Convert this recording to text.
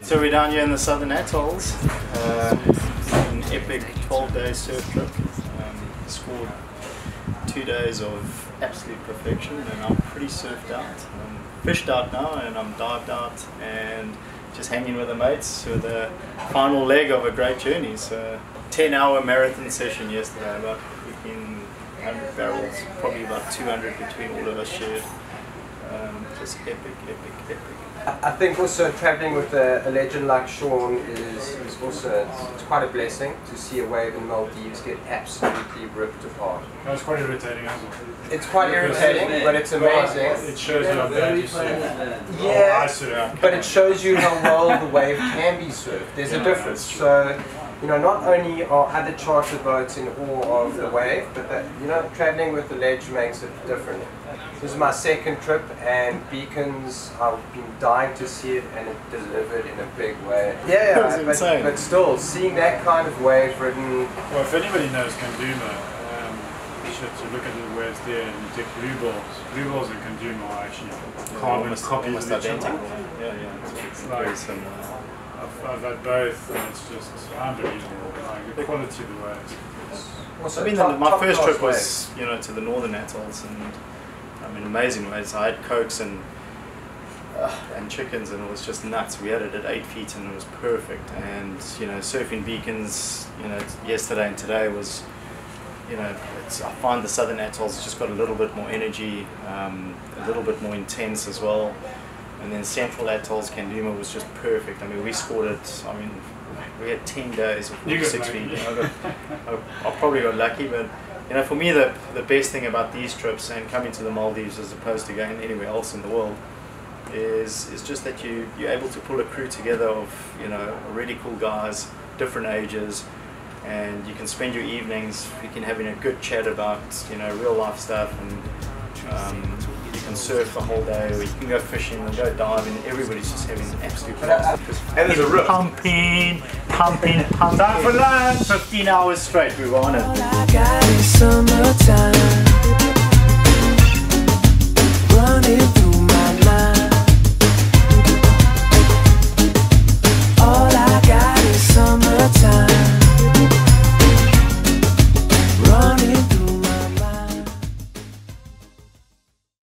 So we're down here in the Southern Atolls. Uh, an epic 12-day surf trip. Um, scored two days of absolute perfection, and I'm pretty surfed out. I'm fished out now, and I'm dived out, and just hanging with the mates for the final leg of a great journey. So 10-hour marathon session yesterday, about freaking 100 barrels, probably about 200 between all of us shared. Um, just epic, epic, epic. I think also traveling with a, a legend like Sean is, is also it's, it's quite a blessing to see a wave in Maldives get absolutely ripped apart. No, it's quite irritating as well. It's quite irritating, but it's amazing. It shows you how bad you surf. Yeah, oh, but it shows you how well the wave can be surfed. There's a difference. So, you know, not only are other charter boats in awe of the wave, but that, you know, traveling with the ledge makes it different. This is my second trip, and Beacons, I've been dying to see it, and it delivered in a big way. Yeah, That was but, insane. but still, seeing that kind of wave ridden, Well, if anybody knows Kandooma, um, you should to look at the waves there and you take Blue Bowls. Blue Bowls and Kandooma are actually carbon almost, copies almost of each other. identical. Yeah, yeah. It's, it's Right. very similar. I've, I've had both and it's just unbelievable. Like, the quality of the waves. also I mean, top- the, my top first trip was, you know, to the Northern Atolls, and I mean, amazing ways. I had cokes and uh, and chickens, and it was just nuts. We had it at eight feet, and it was perfect. And you know, surfing beacons, you know, yesterday and today was, you know, it's, I find the Southern Atolls just got a little bit more energy, um, a little bit more intense as well. And then Central Atolls, Kandooma was just perfect. I mean, we scored it. I mean, we had ten days of You got 46 lucky. feet. I, got, I, I probably got lucky, but you know, for me, the the best thing about these trips and coming to the Maldives as opposed to going anywhere else in the world is is just that you you're able to pull a crew together of you know really cool guys, different ages, and you can spend your evenings freaking having a good chat about you know real life stuff and. Um, you can surf the whole day, or you can go fishing and go diving. Everybody's just having an absolute blast. And there's a rip. Pumping, pumping, pumping. Time for lunch! 15 hours straight, we were on it.